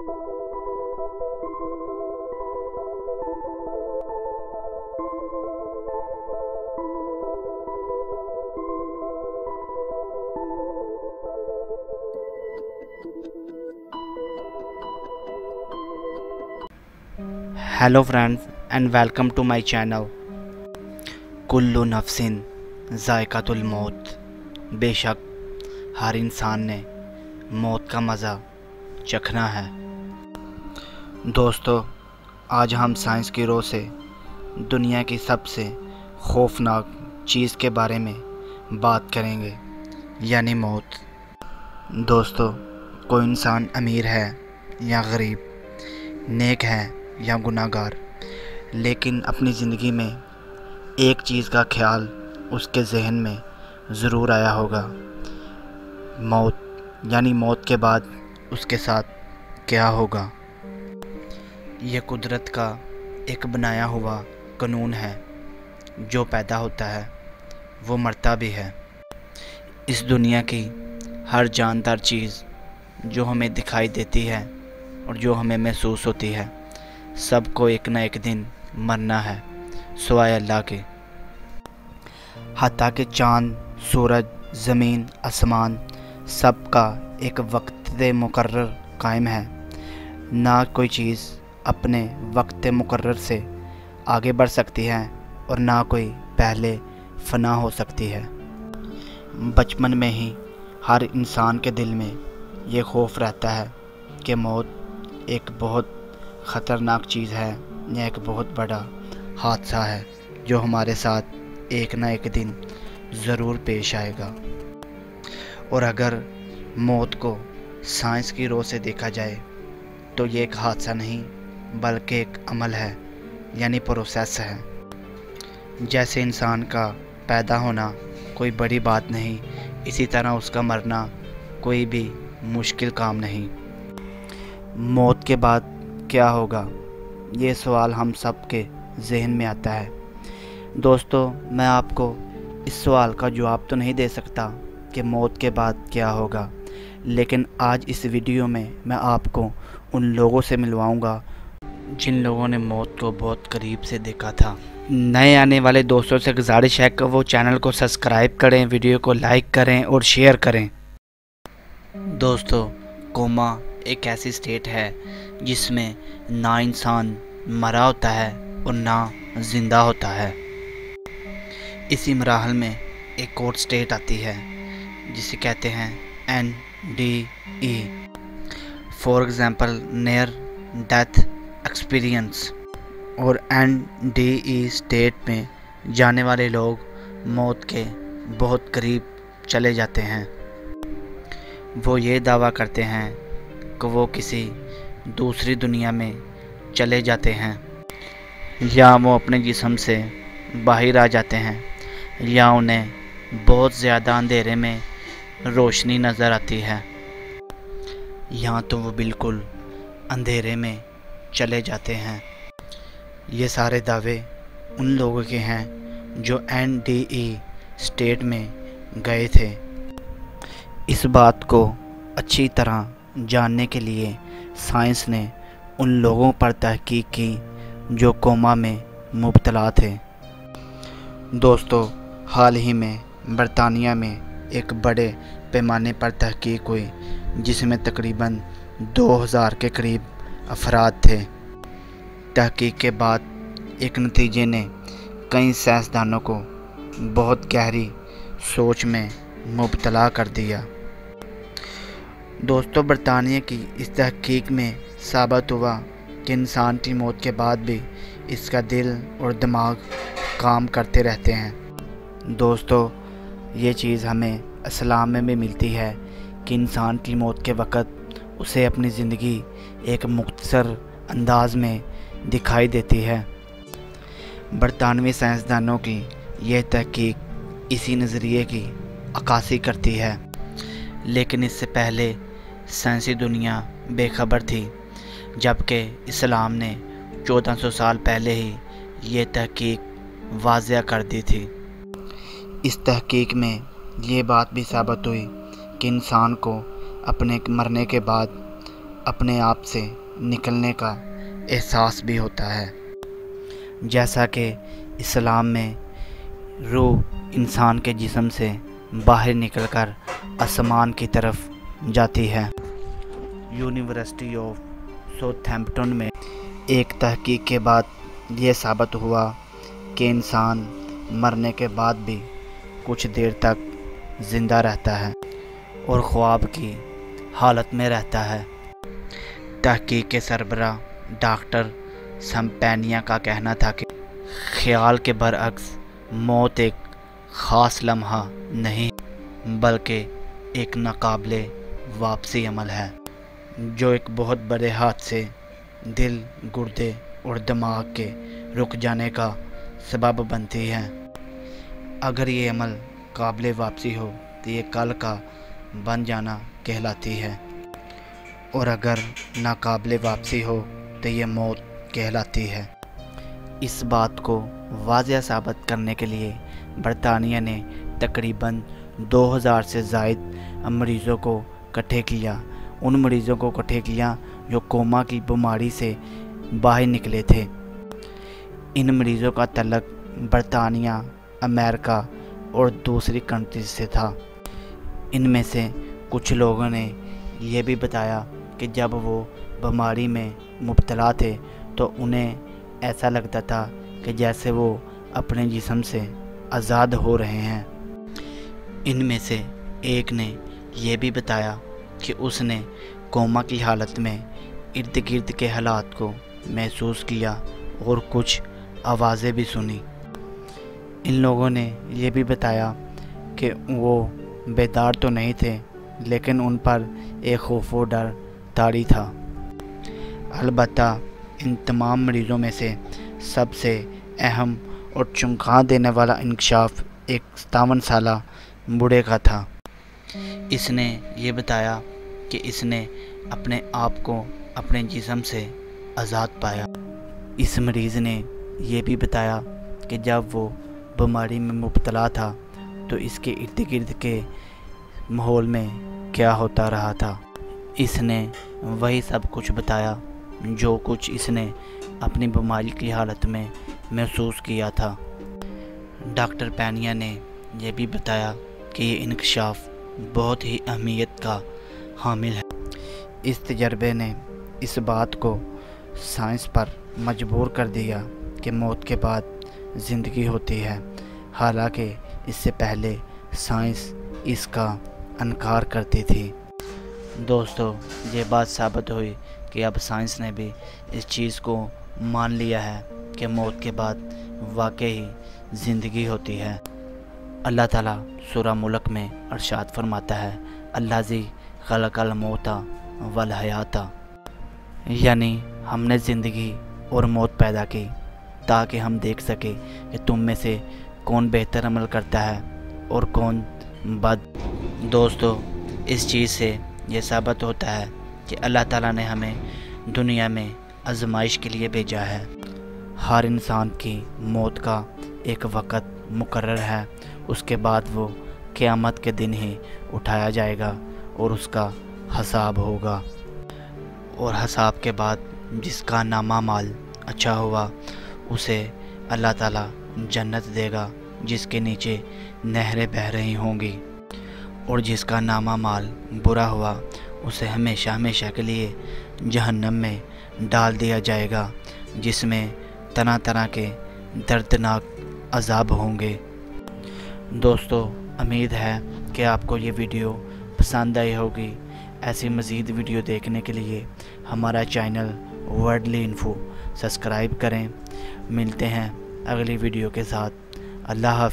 Hello friends and welcome to my channel Kullu नफसिन, जायकातुल मौत। बेशक हर इंसान ने मौत का मज़ा चखना है। दोस्तों, आज हम साइंस की रो से, दुनिया की सबसे खौफनाक चीज़ के बारे में बात करेंगे, यानी मौत। दोस्तों, कोई इंसान अमीर है या गरीब, नेक है या गुनाहगार, लेकिन अपनी ज़िंदगी में एक चीज़ का ख्याल उसके जहन में ज़रूर आया होगा। मौत, यानी मौत के बाद उसके साथ क्या होगा? यह कुदरत का एक बनाया हुआ कानून है, जो पैदा होता है, वो मरता भी है। इस दुनिया की हर जानदार चीज़ जो हमें दिखाई देती है और जो हमें महसूस होती है, सबको एक ना एक दिन मरना है, सुवाय अल्लाह के। हती के चाँद, सूरज, ज़मीन, आसमान सब का एक वक्त मुकर्र कायम है। ना कोई चीज़ अपने वक्त मुकर्र से आगे बढ़ सकती हैं और ना कोई पहले फना हो सकती है। बचपन में ही हर इंसान के दिल में ये खौफ रहता है कि मौत एक बहुत ख़तरनाक चीज़ है यह एक बहुत बड़ा हादसा है जो हमारे साथ एक ना एक दिन ज़रूर पेश आएगा। और अगर मौत को साइंस की रो से देखा जाए तो ये एक हादसा नहीं बल्कि एक अमल है, यानी प्रोसेस है। जैसे इंसान का पैदा होना कोई बड़ी बात नहीं, इसी तरह उसका मरना कोई भी मुश्किल काम नहीं। मौत के बाद क्या होगा? ये सवाल हम सब के जहन में आता है। दोस्तों, मैं आपको इस सवाल का जवाब तो नहीं दे सकता कि मौत के बाद क्या होगा, लेकिन आज इस वीडियो में मैं आपको उन लोगों से मिलवाऊँगा जिन लोगों ने मौत को बहुत करीब से देखा था, नए आने वाले दोस्तों से गुजारिश है कि वो चैनल को सब्सक्राइब करें, वीडियो को लाइक करें और शेयर करें। दोस्तों, कोमा एक ऐसी स्टेट है जिसमें ना इंसान मरा होता है और ना ज़िंदा होता है। इसी मराहल में एक और स्टेट आती है, जिसे कहते हैं N D E. For example near death experience और एन डी ई स्टेट में जाने वाले लोग मौत के बहुत करीब चले जाते हैं। वो ये दावा करते हैं कि वो किसी दूसरी दुनिया में चले जाते हैं, या वो अपने जिसम से बाहर आ जाते हैं, या उन्हें बहुत ज़्यादा अंधेरे में रोशनी नज़र आती है। या तो वो बिल्कुल अंधेरे में चले जाते हैं। ये सारे दावे उन लोगों के हैं जो एन डी ई स्टेट में गए थे। इस बात को अच्छी तरह जानने के लिए साइंस ने उन लोगों पर तहकीक की जो कोमा में मुबतला थे। दोस्तों, हाल ही में बरतानिया में एक बड़े पैमाने पर तहकीक हुई, जिसमें तकरीबन 2000 के करीब अफराद थे। तहकीक के बाद एक नतीजे ने कई साइंसदानों को बहुत गहरी सोच में मुबतला कर दिया। दोस्तों, बरतानिया की इस तहकीक में साबित हुआ कि इंसान की मौत के बाद भी इसका दिल और दिमाग काम करते रहते हैं। दोस्तों, ये चीज़ हमें इस्लाम में भी मिलती है कि इंसान की मौत के वक़्त उसे अपनी ज़िंदगी एक मुख्तर अंदाज में दिखाई देती है। बरतानवी साइंसदानों की यह तहकीक इसी नज़रिए की अक्सी करती है। लेकिन इससे पहले साइंसी दुनिया बेखबर थी, जबकि इस्लाम ने 1400 साल पहले ही ये तहकीक वाजिया कर दी थी। इस तहकीक में ये बात भी साबित हुई कि इंसान को अपने मरने के बाद अपने आप से निकलने का एहसास भी होता है। जैसा कि इस्लाम में रूह इंसान के जिसम से बाहर निकलकर आसमान की तरफ़ जाती है। यूनिवर्सिटी ऑफ़ सोथैम्पटन में एक तहकीक के बाद ये साबित हुआ कि इंसान मरने के बाद भी कुछ देर तक ज़िंदा रहता है और ख्वाब की हालत में रहता है। तहकीक के सरबरा डॉक्टर सम्पैनिया का कहना था कि ख्याल के बरअक्स मौत एक ख़ास लम्हा नहीं, बल्कि एक नाकबले वापसी अमल है, जो एक बहुत बड़े हादसे, दिल गुर्दे और दिमाग के रुक जाने का सबब बनती है। अगर ये अमल काबिल वापसी हो तो ये कल का बन जाना कहलाती है। और अगर नाकबले वापसी हो तो ये मौत कहलाती है। इस बात को वाजिया साबित करने के लिए बरतानिया ने तकरीबन 2000 से जायद मरीज़ों को इकट्ठे किया। उन मरीज़ों को इकट्ठे किया जो कोमा की बीमारी से बाहर निकले थे। इन मरीज़ों का तलक बरतानिया, अमेरिका और दूसरी कंट्रीज़ से था। इनमें से कुछ लोगों ने यह भी बताया कि जब वो बीमारी में मुबतला थे तो उन्हें ऐसा लगता था कि जैसे वो अपने जिसम से आज़ाद हो रहे हैं। इनमें से एक ने यह भी बताया कि उसने कोमा की हालत में इर्द गिर्द के हालात को महसूस किया और कुछ आवाज़ें भी सुनी। इन लोगों ने यह भी बताया कि वो बेदार तो नहीं थे लेकिन उन पर एक खौफ व डर तारी था। अलबत् इन तमाम मरीज़ों में से सबसे अहम और चुंका देने वाला इंकशाफ एक सतावन साल बूढ़े का था। इसने ये बताया कि इसने अपने आप को अपने जिसम से आज़ाद पाया। इस मरीज़ ने यह भी बताया कि जब वो बीमारी में मुबतला था तो इसके इर्द गिर्द के माहौल में क्या होता रहा था। इसने वही सब कुछ बताया, जो कुछ इसने अपनी बीमारी की हालत में महसूस किया था। डॉक्टर पैनिया ने यह भी बताया कि ये इंकशाफ बहुत ही अहमियत का हामिल है। इस तजर्बे ने इस बात को साइंस पर मजबूर कर दिया कि मौत के बाद ज़िंदगी होती है। हालाँकि इससे पहले साइंस इसका अनकार करती थी। दोस्तों, ये बात साबित हुई कि अब साइंस ने भी इस चीज़ को मान लिया है कि मौत के बाद वाकई ही ज़िंदगी होती है। अल्लाह ताला सूरा मुल्क में अरशाद फरमाता है अल्लाह जी खलकल मोता वल हयाता। यानी हमने ज़िंदगी और मौत पैदा की, ताकि हम देख सकें कि तुम में से कौन बेहतर अमल करता है और कौन बद। दोस्तों, इस चीज़ से ये साबित होता है कि अल्लाह ताला ने हमें दुनिया में आजमाइश के लिए भेजा है। हर इंसान की मौत का एक वक़्त मुकर्र है। उसके बाद वो क़यामत के दिन ही उठाया जाएगा और उसका हसाब होगा। और हसाब के बाद जिसका नामा माल अच्छा हुआ, उसे अल्लाह ताला जन्नत देगा, जिसके नीचे नहरें बह रही होंगी। और जिसका नामा माल बुरा हुआ, उसे हमेशा हमेशा के लिए जहन्नम में डाल दिया जाएगा, जिसमें तरह तरह के दर्दनाक अजाब होंगे। दोस्तों, उम्मीद है कि आपको ये वीडियो पसंद आई होगी। ऐसी मज़ीद वीडियो देखने के लिए हमारा चैनल वर्डली इन्फो सब्सक्राइब करें। मिलते हैं अगली वीडियो के साथ। अल्लाह